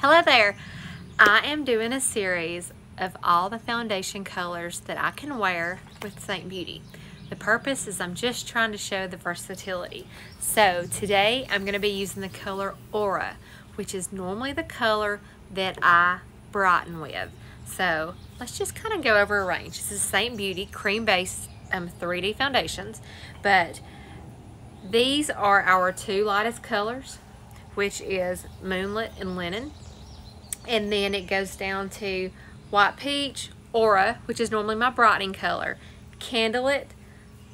Hello there. I am doing a series of all the foundation colors that I can wear with Seint Beauty. The purpose is I'm just trying to show the versatility. So today I'm going to be using the color Aura, which is normally the color that I brighten with. So let's just kind of go over a range. This is Seint Beauty cream base um, 3D foundations, but these are our two lightest colors, which is Moonlit and Linen and then it goes down to white peach, aura, which is normally my brightening color, candlelit,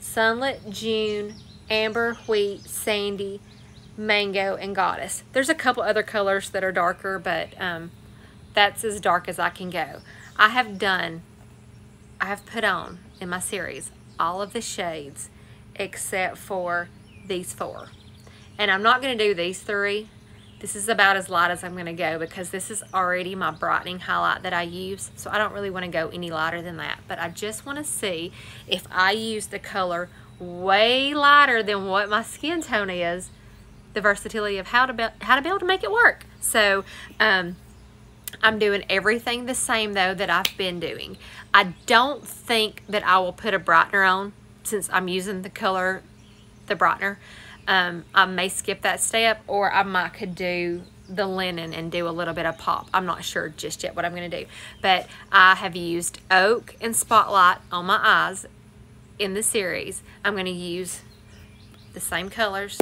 sunlit, June, amber, wheat, sandy, mango, and goddess. There's a couple other colors that are darker, but um, that's as dark as I can go. I have done, I have put on in my series all of the shades except for these four. And I'm not going to do these three this is about as light as I'm going to go because this is already my brightening highlight that I use. So I don't really want to go any lighter than that. But I just want to see if I use the color way lighter than what my skin tone is, the versatility of how to be, how to be able to make it work. So um, I'm doing everything the same though that I've been doing. I don't think that I will put a brightener on since I'm using the color, the brightener. Um, I may skip that step or I might could do the linen and do a little bit of pop. I'm not sure just yet what I'm going to do. But I have used Oak and Spotlight on my eyes in the series. I'm going to use the same colors.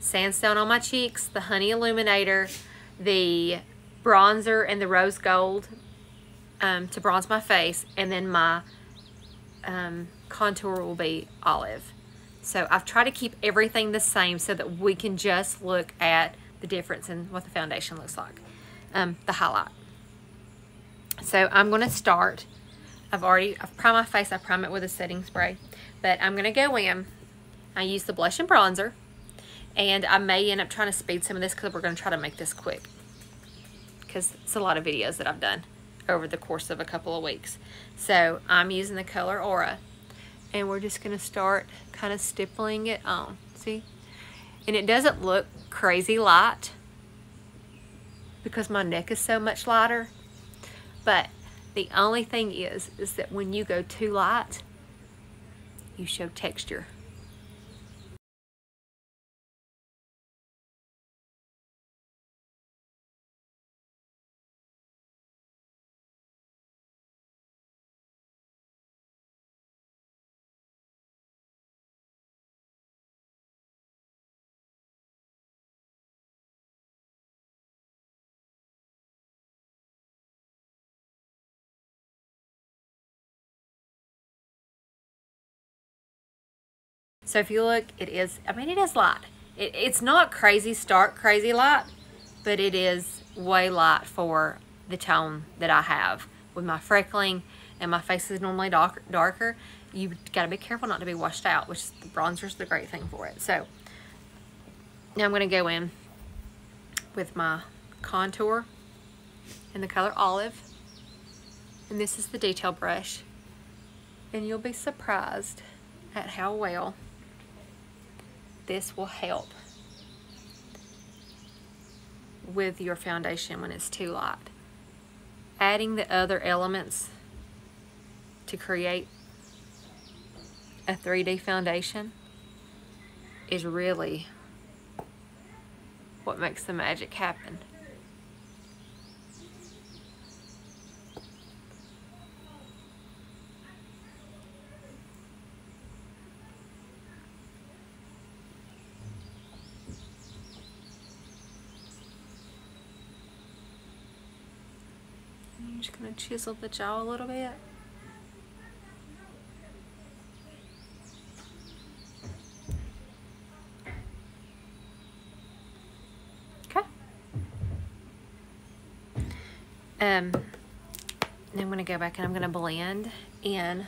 Sandstone on my cheeks, the Honey Illuminator, the bronzer and the rose gold um, to bronze my face, and then my um, contour will be olive. So I've tried to keep everything the same so that we can just look at the difference in what the foundation looks like, um, the highlight. So I'm going to start. I've already I've primed my face. I prime it with a setting spray. But I'm going to go in. I use the blush and bronzer. And I may end up trying to speed some of this because we're going to try to make this quick. Because it's a lot of videos that I've done over the course of a couple of weeks. So I'm using the color Aura and we're just gonna start kind of stippling it on see? And it doesn't look crazy light because my neck is so much lighter but the only thing is is that when you go too light you show texture So if you look, it is, I mean, it is light. It, it's not crazy stark, crazy light, but it is way light for the tone that I have with my freckling and my face is normally dark, darker. You gotta be careful not to be washed out, which the bronzer is the great thing for it. So now I'm gonna go in with my contour in the color olive. And this is the detail brush. And you'll be surprised at how well this will help with your foundation when it's too light. Adding the other elements to create a 3D foundation is really what makes the magic happen. I'm just going to chisel the jaw a little bit. Okay. Um, I'm going to go back and I'm going to blend in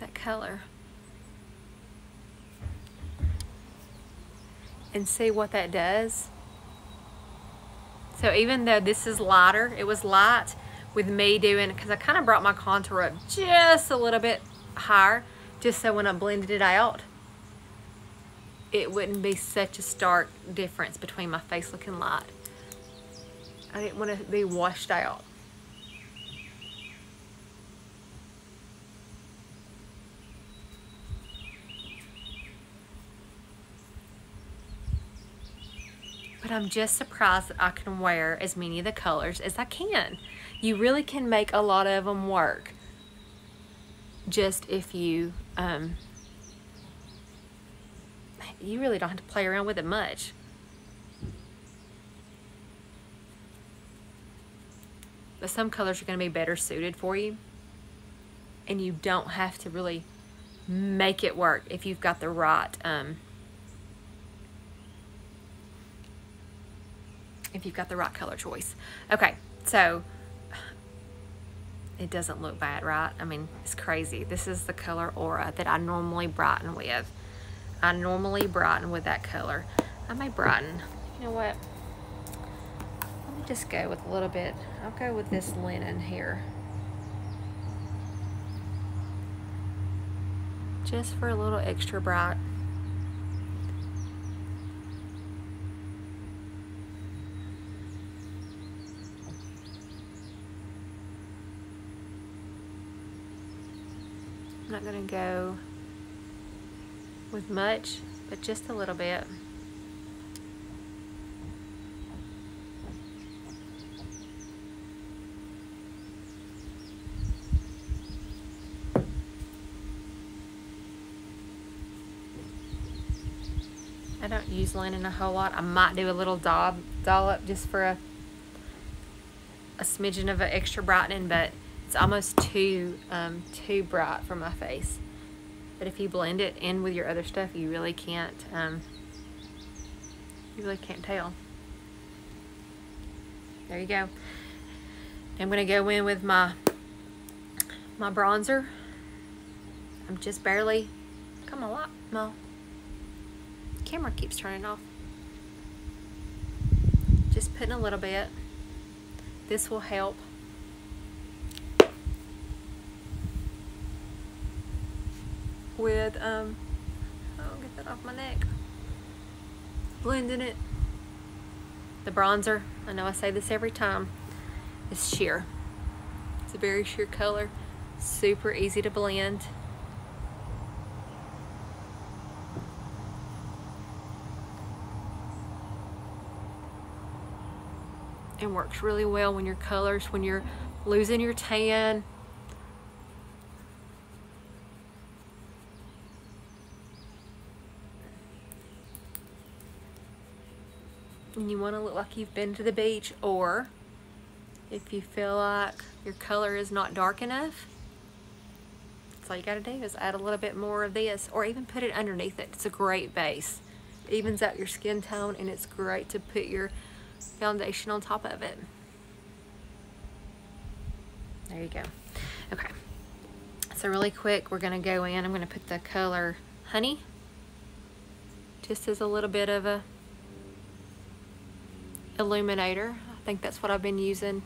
that color. And see what that does. So even though this is lighter, it was light with me doing, because I kind of brought my contour up just a little bit higher just so when I blended it out, it wouldn't be such a stark difference between my face looking light. I didn't want to be washed out. But I'm just surprised that I can wear as many of the colors as I can. You really can make a lot of them work just if you um, you really don't have to play around with it much. But some colors are going to be better suited for you. And you don't have to really make it work if you've got the right um, if you've got the right color choice. Okay, so it doesn't look bad, right? I mean, it's crazy. This is the color Aura that I normally brighten with. I normally brighten with that color. I may brighten. You know what? Let me just go with a little bit. I'll go with this linen here. Just for a little extra bright. Going to go with much, but just a little bit. I don't use linen a whole lot. I might do a little dob, dollop just for a, a smidgen of an extra brightening, but it's almost too, um, too bright for my face. But if you blend it in with your other stuff, you really can't, um, you really can't tell. There you go. I'm gonna go in with my, my bronzer. I'm just barely, come on, lot, my camera keeps turning off. Just putting a little bit. This will help with, um, oh, get that off my neck. Blending it. The bronzer, I know I say this every time, is sheer. It's a very sheer color, super easy to blend. and works really well when your colors, when you're losing your tan, and you want to look like you've been to the beach or if you feel like your color is not dark enough that's all you got to do is add a little bit more of this or even put it underneath it. It's a great base. It evens out your skin tone and it's great to put your foundation on top of it. There you go. Okay. So really quick we're going to go in. I'm going to put the color honey just as a little bit of a illuminator. I think that's what I've been using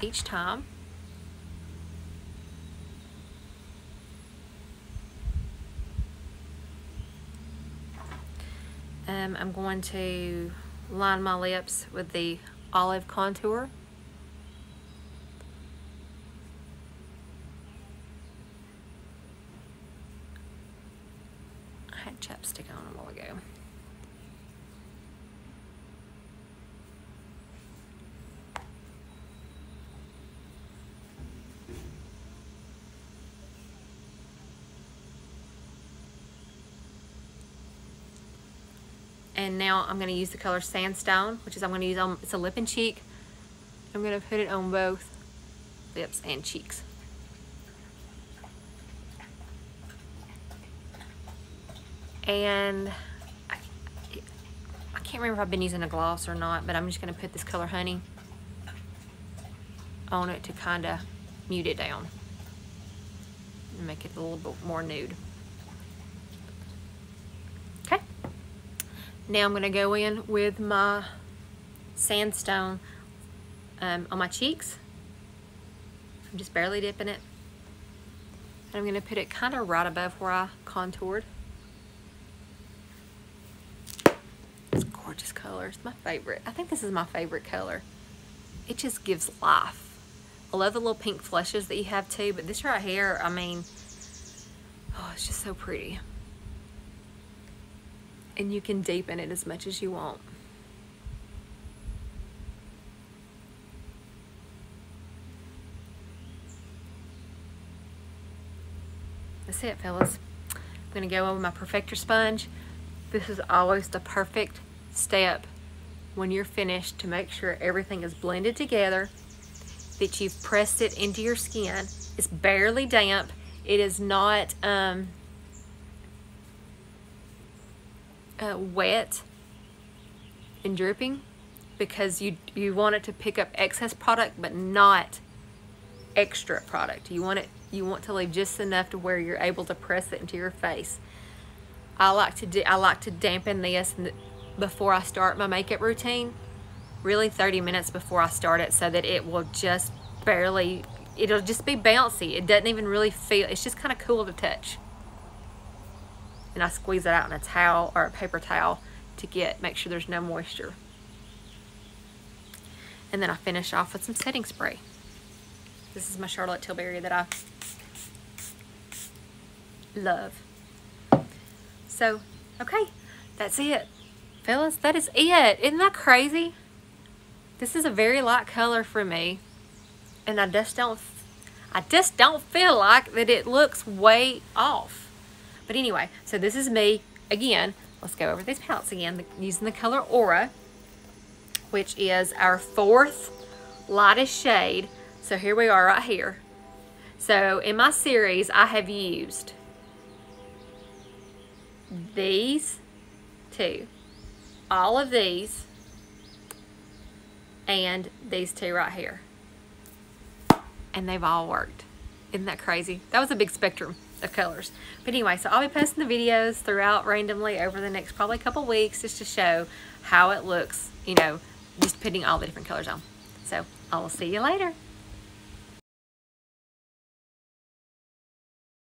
each time. Um, I'm going to line my lips with the olive contour. I had chapstick on a while ago. And now I'm gonna use the color Sandstone, which is I'm gonna use on, it's a lip and cheek. I'm gonna put it on both lips and cheeks. And I, I can't remember if I've been using a gloss or not, but I'm just gonna put this color Honey on it to kind of mute it down and make it a little bit more nude. Now I'm going to go in with my sandstone um, on my cheeks. I'm just barely dipping it. And I'm going to put it kind of right above where I contoured. It's gorgeous color. It's my favorite. I think this is my favorite color. It just gives life. I love the little pink flushes that you have too, but this right here, I mean, oh, it's just so pretty. And you can deepen it as much as you want. That's it, fellas. I'm to go over my perfector sponge. This is always the perfect step when you're finished to make sure everything is blended together, that you've pressed it into your skin. It's barely damp. It is not um, uh, wet and dripping because you, you want it to pick up excess product but not extra product. You want it you want to leave just enough to where you're able to press it into your face. I like to do I like to dampen this before I start my makeup routine really 30 minutes before I start it so that it will just barely it'll just be bouncy it doesn't even really feel it's just kind of cool to touch and I squeeze it out in a towel or a paper towel to get make sure there's no moisture and then I finish off with some setting spray this is my Charlotte Tilbury that I love. So, okay, that's it. Fellas, that is it. Isn't that crazy? This is a very light color for me. And I just don't, I just don't feel like that it looks way off. But anyway, so this is me. Again, let's go over these palettes again using the color Aura, which is our fourth lightest shade so here we are right here. So in my series, I have used these two, all of these, and these two right here. And they've all worked. Isn't that crazy? That was a big spectrum colors. But anyway, so I'll be posting the videos throughout randomly over the next probably couple weeks just to show how it looks, you know, just putting all the different colors on. So I will see you later.